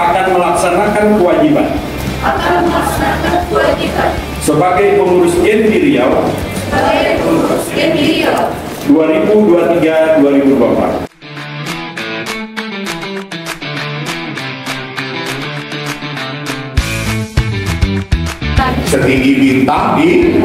akan melaksanakan kewajiban. Akan melaksanakan kewajiban. Sebagai pengurus Gen Riau. Sebagai pengurus Gen Riau. 2023-2024. Setinggi bintang di